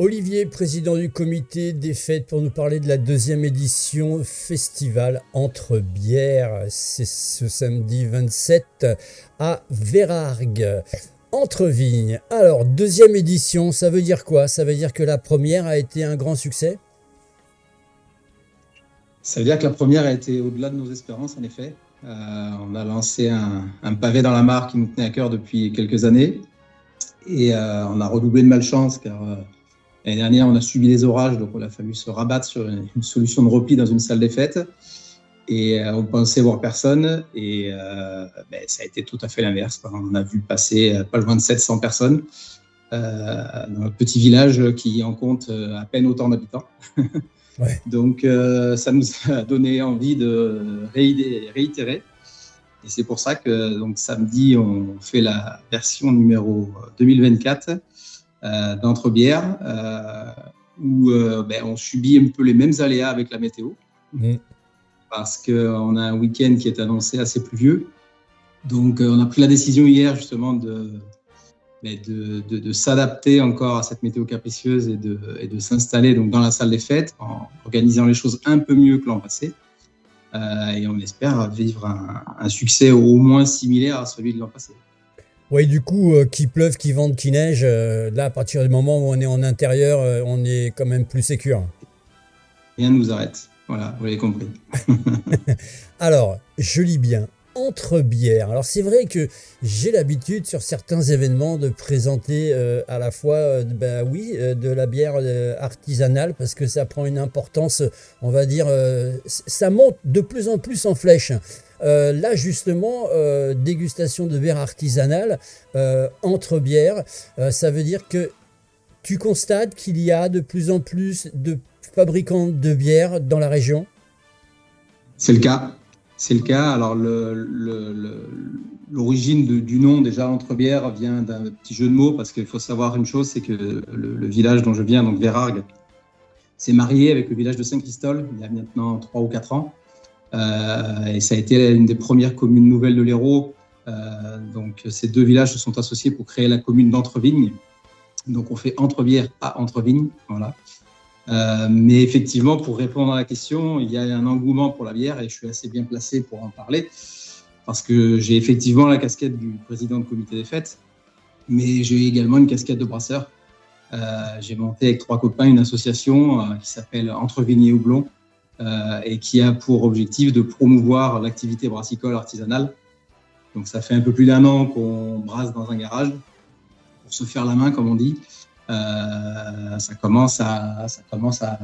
Olivier, président du comité des fêtes, pour nous parler de la deuxième édition Festival Entre Bières. C'est ce samedi 27 à Vérargues. Entre vignes. Alors, deuxième édition, ça veut dire quoi? Ça veut dire que la première a été un grand succès? Ça veut dire que la première a été au-delà de nos espérances, en effet. Euh, on a lancé un, pavé dans la mare qui nous tenait à cœur depuis quelques années. Et euh, on a redoublé de malchance car euh, L'année dernière, on a subi les orages, donc on a fallu se rabattre sur une, solution de repli dans une salle des fêtes. Et euh, on pensait voir personne, et euh, ben, ça a été tout à fait l'inverse. On a vu passer euh, pas loin de 700 personnes dans un petit village qui en compte à peine autant d'habitants. donc ça nous a donné envie de réitérer. Et c'est pour ça que donc, samedi, on fait la version numéro 2024 euh, d'Entrebière, euh, où euh, ben, on subit un peu les mêmes aléas avec la météo, mmh. parce qu'on a un week-end qui est annoncé assez pluvieux. Donc on a pris la décision hier justement de, ben, de, de, s'adapter encore à cette météo capricieuse et de, et de s'installer donc dans la salle des fêtes en organisant les choses un peu mieux que l'an passé. Euh, et on espère vivre un, un, succès au moins similaire à celui de l'an passé. Oui, du coup, euh, qu'il pleuve, qu'il vente, qu'il neige, euh, là, à partir du moment où on est en intérieur, euh, on est quand même plus sécure. Rien ne nous arrête. Voilà, vous l'avez compris. Alors, je lis bien entre bières. Alors c'est vrai que j'ai l'habitude sur certains événements de présenter à la fois, ben oui, de la bière artisanale parce que ça prend une importance, on va dire, ça monte de plus en plus en flèche. Euh, là, justement, euh, dégustation de bière artisanale euh, entre bières, ça veut dire que tu constates qu'il y a de plus en plus de fabricants de bière dans la région? C'est le cas. C'est le cas. Alors, l'origine du nom, déjà, entre bières, vient d'un petit jeu de mots, parce qu'il faut savoir une chose, c'est que le, village dont je viens, donc Vérargues, s'est marié avec le village de Saint-Christol il y a maintenant 3 ou 4 ans. Euh, et ça a été une des premières communes nouvelles de l'Hérault. Euh, donc ces deux villages se sont associés pour créer la commune d'Entrevignes. Donc on fait Entrebière à Entrevignes. Voilà. Euh, mais effectivement, pour répondre à la question, il y a un engouement pour la bière et je suis assez bien placé pour en parler parce que j'ai effectivement la casquette du président de comité des fêtes, mais j'ai également une casquette de brasseur. J'ai monté avec trois copains une association qui s'appelle Entrevignes et Houblon, et qui a pour objectif de promouvoir l'activité brassicole artisanale. Donc ça fait un peu plus d'un an qu'on brasse dans un garage pour se faire la main, comme on dit. Euh, ça commence à ça commence à,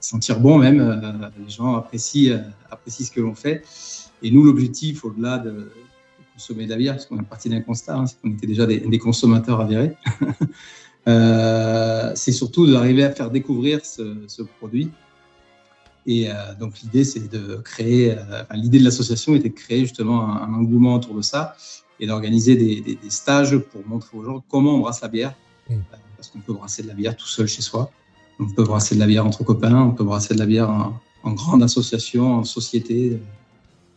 sentir bon même. Euh, les gens apprécient apprécient ce que l'on fait. Et nous, l'objectif, au-delà de, consommer de la bière, parce qu'on est parti d'un constat, hein, c'est qu'on était déjà des, consommateurs avérés. c'est surtout d'arriver à faire découvrir ce produit et euh, donc l'idée, c'est de créer, euh, l'idée de l'association était de créer justement un, engouement autour de ça et d'organiser des, des, des, stages pour montrer aux gens comment on brasse la bière. Mmh. Euh, parce qu'on peut brasser de la bière tout seul chez soi, on peut brasser de la bière entre copains, on peut brasser de la bière en, en grande association, en société.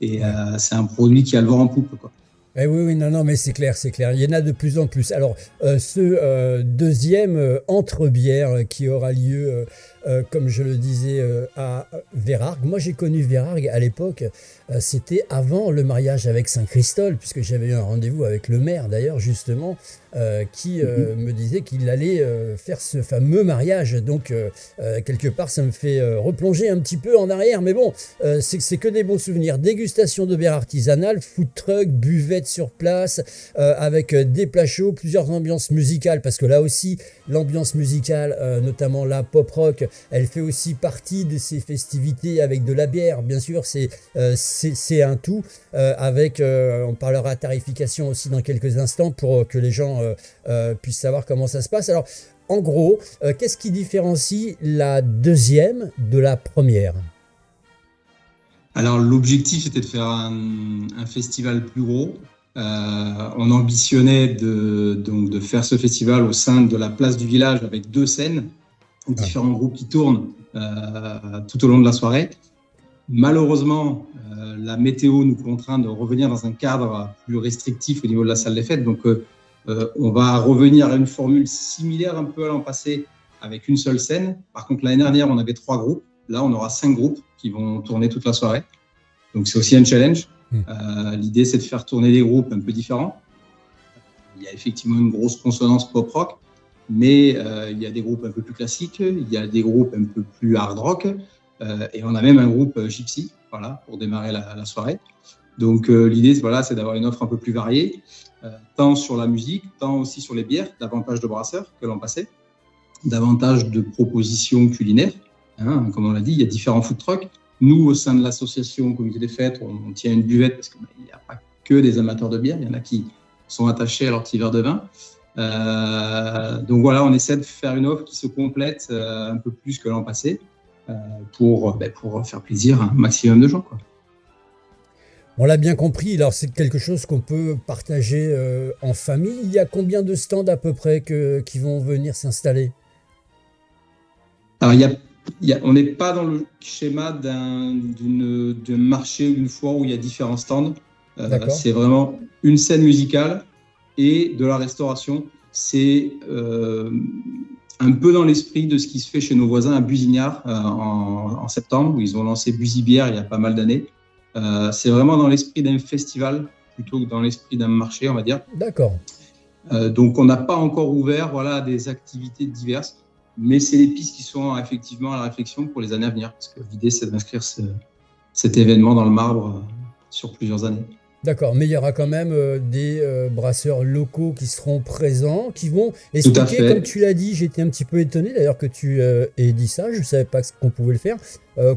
Et euh, c'est un produit qui a le vent en poupe. Quoi. Eh oui, oui, non, non, mais c'est clair, c'est clair. Il y en a de plus en plus. Alors, euh, ce euh, deuxième euh, entre-bière qui aura lieu comme je le disais, à Vérargues. Moi, j'ai connu Vérargues à l'époque. C'était avant le mariage avec Saint-Christol, puisque j'avais eu un rendez-vous avec le maire, d'ailleurs, justement, qui mhm. me disait qu'il allait faire ce fameux mariage. Donc, quelque part, ça me fait replonger un petit peu en arrière. Mais bon, c'est que des bons souvenirs. Dégustation de bière artisanale, food truck, buvette sur place, avec des plats chauds, plusieurs ambiances musicales, parce que là aussi, l'ambiance musicale, notamment la pop rock, elle fait aussi partie de ces festivités avec de la bière. Bien sûr, c'est euh, un tout. Euh, avec, euh, on parlera tarification aussi dans quelques instants pour que les gens puissent savoir comment ça se passe. Alors, en gros, qu'est-ce qui différencie la deuxième de la première? Alors l'objectif c'était de faire un, festival plus gros. On ambitionnait de, donc, de faire ce festival au sein de la place du village avec deux scènes différents groupes qui tournent euh, tout au long de la soirée. Malheureusement, euh, la météo nous contraint de revenir dans un cadre plus restrictif au niveau de la salle des fêtes. Donc, euh, on va revenir à une formule similaire un peu à l'an passé, avec une seule scène. Par contre, l'année dernière, on avait trois groupes. Là, on aura cinq groupes qui vont tourner toute la soirée. Donc, c'est aussi un challenge. Hmm. Euh, l'idée, c'est de faire tourner des groupes un peu différents. Il y a effectivement une grosse consonance pop-rock, mais euh, il y a des groupes un peu plus classiques, il y a des groupes un peu plus hard rock, euh, et on a même un groupe gypsy, voilà, pour démarrer la, soirée. Donc l'idée, voilà, c'est d'avoir une offre un peu plus variée, tant sur la musique, tant aussi sur les bières, davantage de brasseurs que l'an passé, davantage de propositions culinaires. Hein, comme on l'a dit, il y a différents food trucks. Nous, au sein de l'association Comité des Fêtes, on, tient une buvette parce qu'il n'y a pas que des amateurs de bière, il y en a qui sont attachés à leur petit verre de vin. Euh, donc voilà, on essaie de faire une offre qui se complète euh, un peu plus que l'an passé euh, pour, ben, pour faire plaisir à un maximum de gens. Quoi. On l'a bien compris, alors c'est quelque chose qu'on peut partager en famille. Il y a combien de stands à peu près que, qui vont venir s'installer? Alors il y a on n'est pas dans le schéma d'un marché d'une fois où il y a différents stands. Euh, c'est vraiment une scène musicale et de la restauration. C'est euh, un peu dans l'esprit de ce qui se fait chez nos voisins à Busignard euh, en, septembre, où ils ont lancé Busibière il y a pas mal d'années. c'est vraiment dans l'esprit d'un festival plutôt que dans l'esprit d'un marché, on va dire. D'accord. donc on n'a pas encore ouvert voilà, des activités diverses. Mais c'est les pistes qui sont effectivement à la réflexion pour les années à venir, parce que l'idée, c'est d'inscrire cet événement dans le marbre euh, sur plusieurs années. D'accord, mais il y aura quand même euh, des euh, brasseurs locaux qui seront présents, qui vont expliquer, comme tu l'as dit, j'étais un petit peu étonné d'ailleurs que tu aies dit ça, je ne savais pas qu'on pouvait le faire,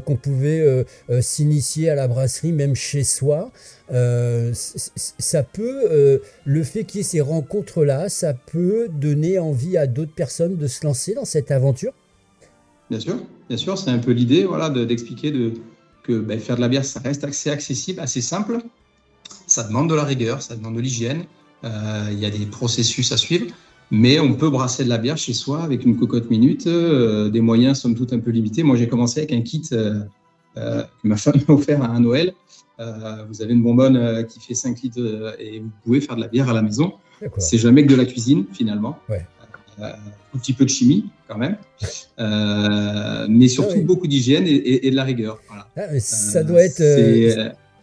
qu'on pouvait s'initier à la brasserie même chez soi. ça peut, le fait qu'il y ait ces rencontres-là, ça peut donner envie à d'autres personnes de se lancer dans cette aventure? Bien sûr, bien sûr, c'est un peu l'idée voilà, d'expliquer de, que ben, faire de la bière, ça reste assez accessible, assez simple ça demande de la rigueur, ça demande de l'hygiène. Euh, il y a des processus à suivre, mais on peut brasser de la bière chez soi avec une cocotte minute. Euh, des moyens somme toute un peu limités. Moi, j'ai commencé avec un kit euh, que ma femme m'a offert à un Noël. vous avez une bonbonne qui fait 5 litres et vous pouvez faire de la bière à la maison. C'est jamais que de la cuisine finalement. un petit peu de chimie quand même, mais surtout ah beaucoup d'hygiène et, de la rigueur. Ah, ça doit être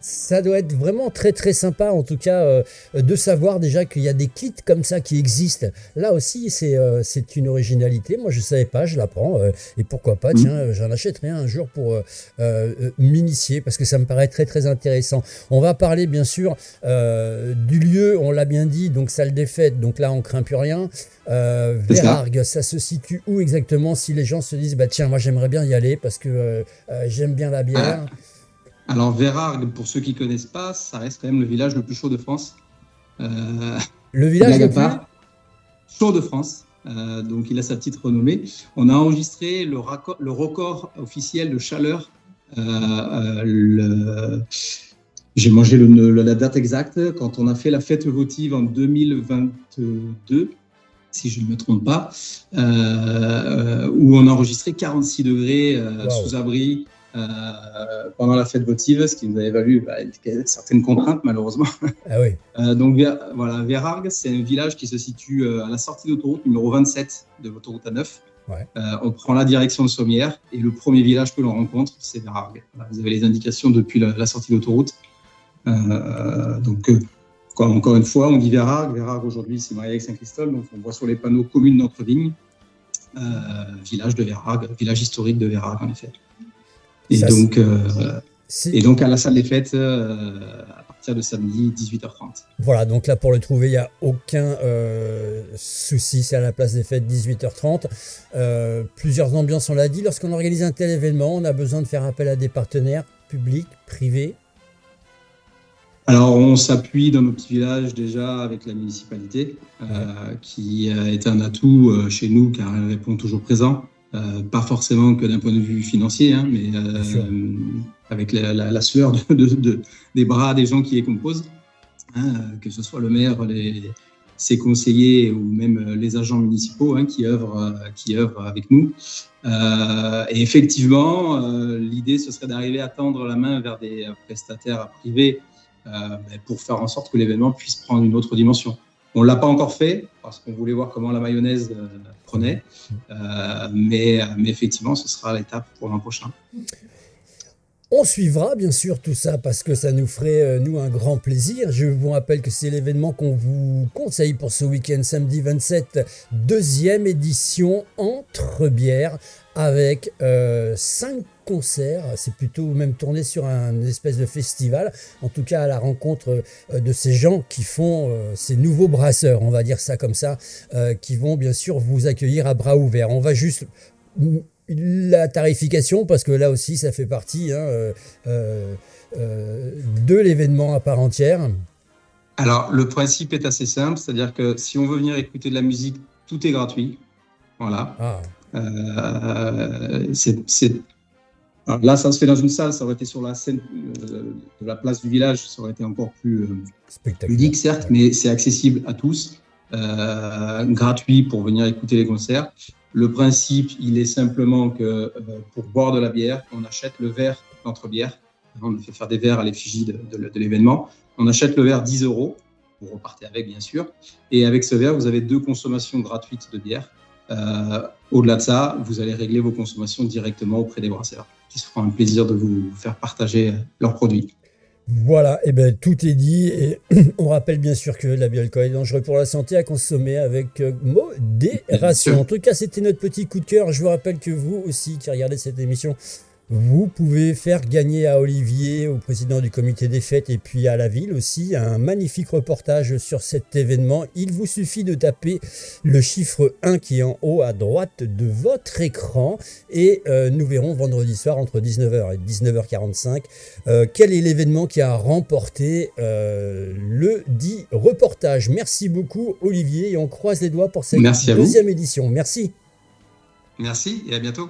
ça doit être vraiment très très sympa en tout cas euh, de savoir déjà qu'il y a des kits comme ça qui existent. Là aussi c'est euh, c'est une originalité. Moi je savais pas, je l'apprends euh, et pourquoi pas, tiens, mm. j'en achèterai un jour pour m'initier parce que ça me paraît très très intéressant. On va parler bien sûr du lieu, on l'a bien dit, donc salle des fêtes, donc là on craint plus rien. Verargues, ça. se situe où exactement si les gens se disent bah tiens moi j'aimerais bien y aller parce que j'aime bien la bière. Ah. Alors Vérargues, pour ceux qui ne connaissent pas, ça reste quand même le village le plus chaud de France. Euh, le village le plus chaud de France. Euh, donc il a sa petite renommée. On a enregistré le, record officiel de chaleur. Euh, j'ai mangé la date exacte quand on a fait la fête votive en 2022 si je ne me trompe pas, où on a enregistré 46 degrés sous abri, euh, pendant la fête votive, ce qui nous avait valu bah, certaines contraintes malheureusement. Ah oui. Euh, donc voilà, Vérargues, c'est un village qui se situe euh, à la sortie d'autoroute numéro 27 de l'autoroute A9. Ouais. on prend la direction de Sommières et le premier village que l'on rencontre, c'est Vérargues. vous avez les indications depuis la, sortie d'autoroute. donc encore une fois, on dit Vérargues. Vérargues aujourd'hui, c'est marié avec Saint-Christophe, donc on voit sur les panneaux commune d'entre vignes, village de Vérargues, village historique de Vérargues en effet. Et, donc, euh, et donc, à la salle des fêtes, euh, à partir de samedi, 18h30. Voilà, donc là, pour le trouver, il n'y a aucun euh, souci. C'est à la place des fêtes, 18h30. plusieurs ambiances, on l'a dit. Lorsqu'on organise un tel événement, on a besoin de faire appel à des partenaires publics, privés. Alors, on s'appuie dans nos petits villages déjà avec la municipalité, qui est un atout chez nous car elle répond toujours présent. Euh, pas forcément que d'un point de vue financier, hein, mais euh, avec la, sueur de, des bras des gens qui les composent, hein, que ce soit le maire, les, ses conseillers ou même les agents municipaux hein, qui, œuvrent, qui œuvrent avec nous. Euh, et effectivement, l'idée, ce serait d'arriver à tendre la main vers des prestataires privés ben, pour faire en sorte que l'événement puisse prendre une autre dimension. On l'a pas encore fait parce qu'on voulait voir comment la mayonnaise prenait. mais, mais effectivement, ce sera l'étape pour l'an prochain. On suivra bien sûr tout ça parce que ça nous ferait, euh, nous, un grand plaisir. Je vous rappelle que c'est l'événement qu'on vous conseille pour ce week-end, samedi 27, deuxième édition entre bières avec euh, cinq concerts. C'est plutôt même tourné sur un espèce de festival, en tout cas à la rencontre euh, de ces gens qui font ces nouveaux brasseurs, on va dire ça comme ça, qui vont bien sûr vous accueillir à bras ouverts. On va juste la tarification, parce que là aussi, ça fait partie hein, euh, euh, euh, de l'événement à part entière. Alors, le principe est assez simple, c'est-à-dire que si on veut venir écouter de la musique, tout est gratuit. Voilà. Ah. c'est, là, ça se fait dans une salle, ça aurait été sur la scène de la place du village, ça aurait été encore plus ludique, certes, mais c'est accessible à tous, gratuit pour venir écouter les concerts. Le principe, il est simplement que euh, pour boire de la bière, on achète le verre d'entre-bière. On fait faire des verres à l'effigie de, l'événement. On achète le verre 10 euros. Vous repartez avec, bien sûr. Et avec ce verre, vous avez deux consommations gratuites de bière. Euh, au-delà de ça, vous allez régler vos consommations directement auprès des brasseurs, qui se feront un plaisir de vous faire partager leurs produits. Voilà, et eh ben tout est dit. Et on rappelle bien sûr que l'alcool est dangereux pour la santé à consommer avec euh, modération. En tout cas, c'était notre petit coup de cœur. Je vous rappelle que vous aussi qui regardez cette émission, vous pouvez faire gagner à Olivier, au président du comité des fêtes et puis à la ville aussi, un magnifique reportage sur cet événement. Il vous suffit de taper le chiffre 1 qui est en haut à droite de votre écran et euh, nous verrons vendredi soir entre 19h et 19h45 euh, quel est l'événement qui a remporté euh, le dit reportage. Merci beaucoup Olivier et on croise les doigts pour cette deuxième édition. Merci. Merci et à bientôt.